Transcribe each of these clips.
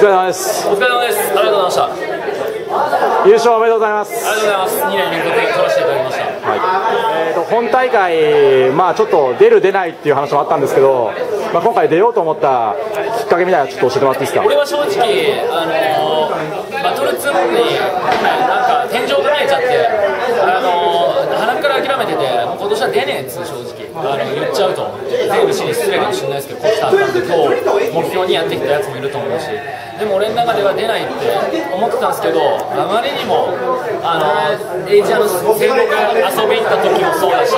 疲れ様です。お疲れ様です。ありがとうございました。優勝おめでとうございます。ありがとうございます。2年連続で取らせていただきました。えー、と本大会、まあ、ちょっと出る、出ないっていう話もあったんですけど、まあ、今回、出ようと思ったきっかけみたいなのちょっと教えてもらっていいですか？俺は正直、あのーバトル2に、なんか天井が見えちゃって、あのー、鼻から諦めてて、今年は出ねえっつう正直、あの言っちゃうと、全部死に失礼かもしれないですけど、こっちにやってきたやつもいると思うし、でも俺の中では出ないって思ってたんですけど、あまりにも、あのエイジアの戦極遊び行った時もそうだし、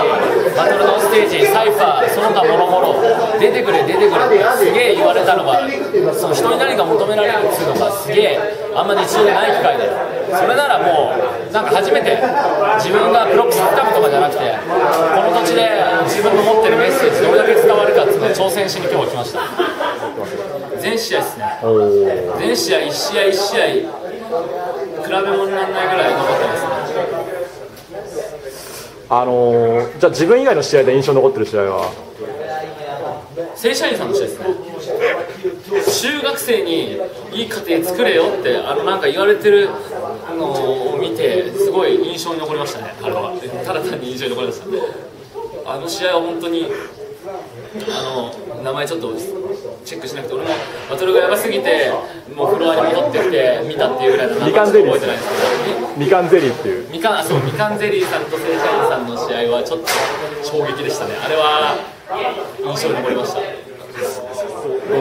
バトルのステージ、サイファー、その他もろもろ、出てくれ、出てくれってすげえ言われたのが、その人に何か求められるっていうのがすげえ、あんま日常でない機会で、それならもう、なんか初めて自分がプロップス掴むとかじゃなくて、この土地で自分の持ってるメッセージ、どれだけ伝わるかっていうのを挑戦しに今日は来ました。全試合ですね。全試合、1試合1試合、比べ物にならないぐらい残ってますね。あのーじゃあ、自分以外の試合で印象に残ってる試合は、正社員さんの試合ですね。中学生にいい家庭作れよって、あのなんか言われてるのを見て、すごい印象に残りましたね、あれは。ただ単に印象に残りました。あの試合は本当に、あの名前ちょっとチェックしなくて、俺もバトルがやばすぎて、もうフロアに戻ってきて見たっていうぐらいの名前みかんゼリー覚えてないですけど。みかんゼリーっていう、みかんあそうみかんゼリーさんと正社員さんの試合はちょっと衝撃でしたね、あれは印象に残りました。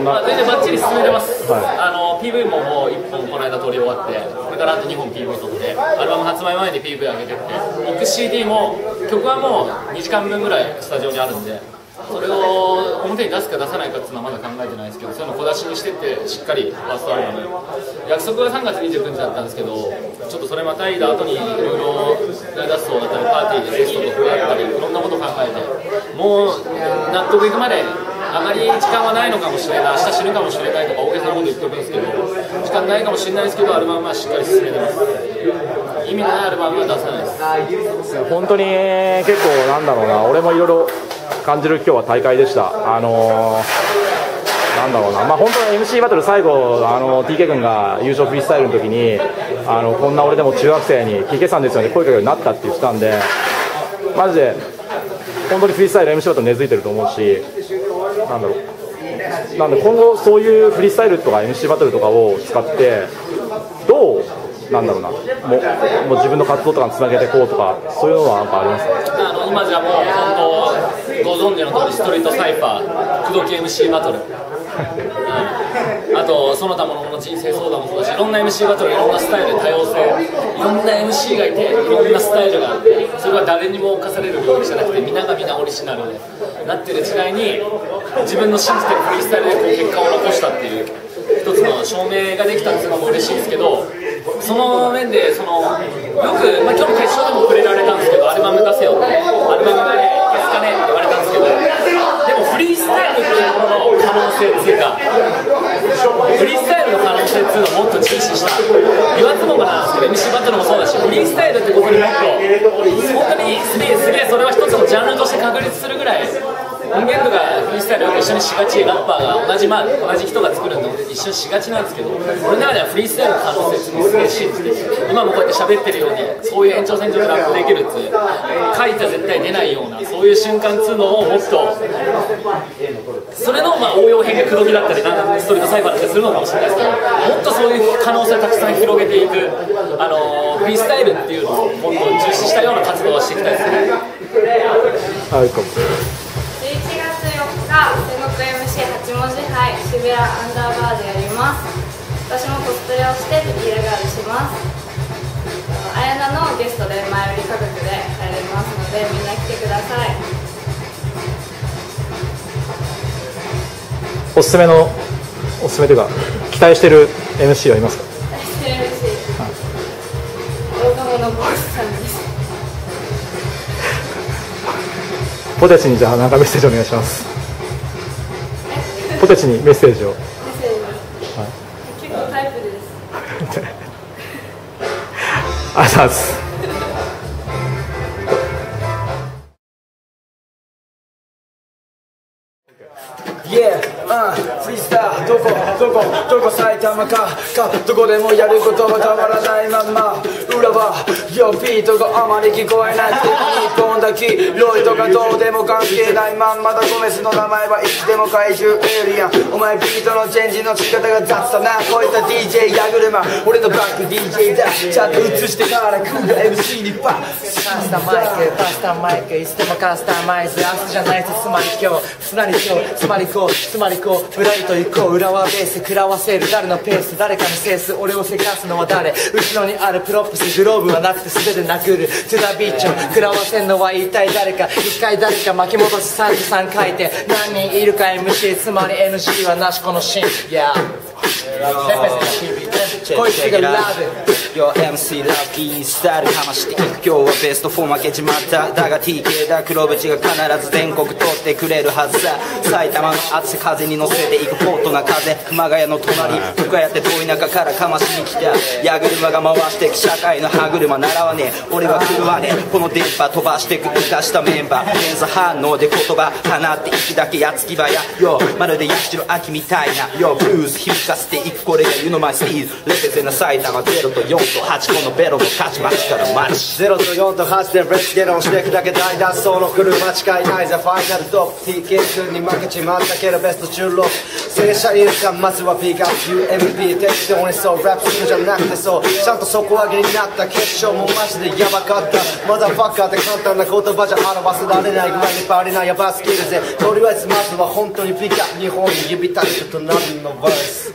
まあ、全然バッチリ進めてます、はい。あの PV ももう1本この間撮り終わって、これからあと2本 PV 撮って、アルバム発売前に PV 上げてって、ミックス CD も曲はもう2時間分ぐらいスタジオにあるんで、それを表に出すか出さないかっていうのはまだ考えてないですけど、そういうの小出しにしてって、しっかりファーストアルバム、約束は3月29日だったんですけど、ちょっとそれまたいだ後にいろいろ大脱走だったり、パーティーでテストとかあったり、いろんなこと考えて、もう納得いくまで、あまり時間はないのかもしれない、明日死ぬかもしれないとか大げさなこと言っておくんですけど、時間ないかもしれないですけど、アルバムはしっかり進めてます。意味のないアルバムは出さないです。本当に結構、なんだろうな、俺もいろいろ感じる今日は大会でした。あのーなんだろうな、まあ、本当に MC バトル最後、あの TK 君が優勝フリースタイルの時にあのこんな俺でも中学生に TK さんですよね声かけるようになったって言ってたんでマジで本当にフリースタイル MC バトル根付いてると思うしなんだろう。なんで今後そういうフリースタイルとか MC バトルとかを使ってどうなんだろうな。もうもう自分の活動とかにつなげていこうとかそういうのはなんかありますか？あ今じゃもう本ご存知の通りストリートサイファー口説き MC バトル、うんあとその他ものの人生相談もそうだしいろんな MC バトルいろんなスタイル多様性。いろんな MC がいていろんなスタイルがあってそれは誰にも課される領域じゃなくて皆が皆オリジナルでなってる時代に自分の信じてるフリースタイルでこう結果を残したっていう一つの証明ができたっていうのも嬉しいんですけどその面でそのよく、まあ、今日の決勝でも触れられたんですけどアルバム出せよってアルバムがねいつかねって言われたんですけどでもフリースタイルというものの可能性っていうかフリースタイルの可能性っていうのをもっと重視した言わずもがなんですけど MC バトルもそうだしフリースタイルってことにもっと本当にすげえすげえそれは一つのジャンルとして確立するぐらい音源とかフリースタイルよく一緒にしがちラッパーが同じ,、まあ、同じ人が作るので一緒にしがちなんですけど俺の中ではフリースタイルの可能性っていうのをすげえ信じて今もこうやって喋ってるようにそういう延長線上でラップできるっていう書いた絶対出ないようなそういう瞬間っつうのをもっとそれのまあ応用編が黒木だったりなんストリートサイバーだったりするのかもしれないですけどもっとそういう可能性をたくさん広げていく、あのフリースタイルっていうのをもっと重視したような活動をしていきたいですね。はいこ11月4日戦国 MC8 文字杯渋谷アンダーバーでやります。私もコスプレをしてテキーラガールします。あやなのゲストで前売り価格で帰れますのでみんな来てください。おすすめのおすすめというか期待してる MC はいますか？MC 大友のボスさんです。ポテチにじゃあなんかメッセージお願いしますポテチにメッセージを。結構タイプです。あざすこでもやることはたまらないまま。裏はよビートがあまり聞こえない日本だけロイとかどうでも関係ないまんまだゴメスの名前はいつでも怪獣エイリアン。お前ビートのチェンジの仕方が雑だなこういった DJ 矢車俺のバック DJ だ。ちゃんと映してから来る。MC にパスカスタマイク、カスタマイク、いつでもカスタマイズ、明日じゃないとつまり今日、つまり今日、つまりこう、つまりこう、ぶらりと行こう、裏はベース、食らわせる、誰のペース、誰かのセース、俺をせかすのは誰、後ろにあるプロップス、グローブはなくて素手で殴る、トゥダビーチを、食らわせんのは一体誰か、一回誰か巻き戻す33回転、何人いるか MC、つまり NG はなし。このシーン、yeah. こいつがラブ。Yo MC ラッキースタイルかましていく今日はベスト4負けちまった。だが TK だ黒縁が必ず全国通ってくれるはずさ。埼玉の暑い風に乗せていくポットな風。熊谷の隣。深谷って遠い中からかましに来た。矢車が回してく社会の歯車習わねえ。俺は来るわねこの電波飛ばしてく生かしたメンバー。連鎖反応で言葉放っていくだけやつきばや。よまるで八代秋みたいな。よブルース響かせていくこれが You know my style レペゼな埼玉0と4と8このベロの勝ちますからマルチ0と4と8でレッツゲロンしてくだけ大脱走の来る間違いないぜファイナルトップ TK 君に負けちまったけどベスト16正社員かまずは Big Up UMP 適当にそうラップするじゃなくてそうちゃんと底上げになった決勝もマジでヤバかった。マザファッカーって簡単な言葉じゃ表せられないぐらいにバレないヤバスキルぜ。とりあえずまずは本当にビカ日本に指立てると何のバース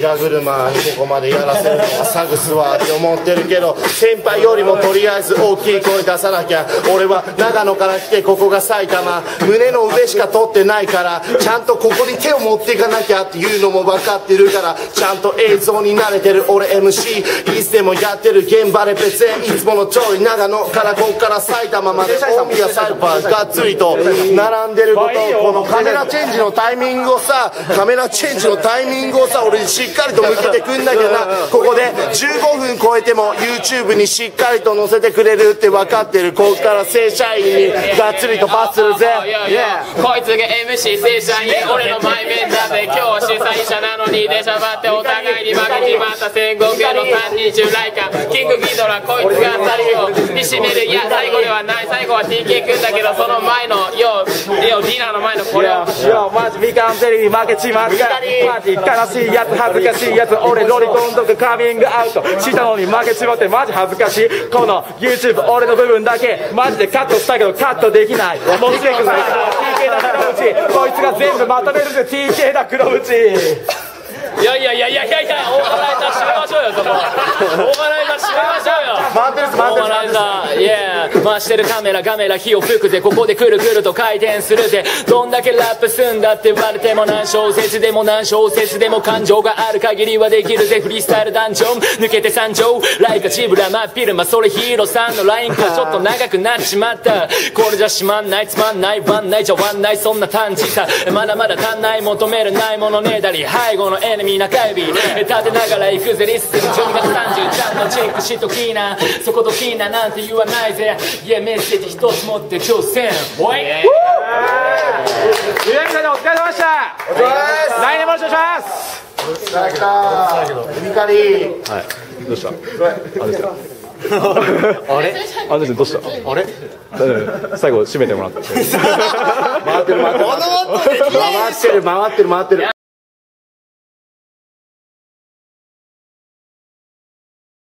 矢車にここまでやらせるのはサグスはって思ってるけど先輩よりもとりあえず大きい声出さなきゃ俺は長野から来てここが埼玉。胸の上しか取ってないからちゃんとここに手を持っていかなきゃっていうのも分かってるからちゃんと映像に慣れてる。俺 MC いつでもやってる現場で別にいつものちょい長野からここから埼玉まで。大宮サイパーがっつりと並んでることこのカメラチェンジのタイミングをさカメラチェンジのタイミングをさ俺にしっかりと向けてくんだけどな。ここで15分超えても YouTube にしっかりと載せてくれるって分かってる。ここから正社員にがっつりとパスするぜいやいや。こいつが MC 正社員。俺の前面だぜ今日主催者なのに出しゃばってお互いに負けちまった戦国屋の3人中来かキングギドラこいつが2人をにしめる。いや最後ではない。最後は TK 君だけどその前のよよディナーの前のこれを。いやマジみかんゼリー負けちまった。マジ悲しいやつ恥ずかしいやつ俺ロリコンとかカミングアウト。したのに負けちまってマジ恥ずかしい。この YouTube 俺の部分だけ。マジでカットしたけどカットできない。モスレックが TK だ黒縁。こいつが全部まとめるぜ。TK だ黒縁いやいやいやいやいやいやオーガナイザー締めましょうよそこオーガナイザー締めましょうよ。回ってる回ってる。オーガナイザーイエー回してるカメラガメラ火を吹くぜここでくるくると回転するぜ。どんだけラップすんだって言われても何小節でも何小節でも感情がある限りはできるぜ。フリースタイルダンジョン。抜けて山頂ライカチブラ真っ昼間それヒーローさんのラインがちょっと長くなってしまった。これじゃしまんないつまんないワンないじゃワンないそんな短時さまだまだ足んない求めるないものねだり。背後のエネミー中指立てながら行くぜ。リスク12月30ちゃんとチェックしときなそこときななんて言わないぜ。いやメッセージ一つ持って挑戦。おい。ゆうやみさんお疲れ様でした。来年もよろしくお願いします。さあ来た。ミカリどうした？あれ？あれ？あれどうした？あれ？最後締めてもらって回ってる回ってる回ってる回ってる回ってる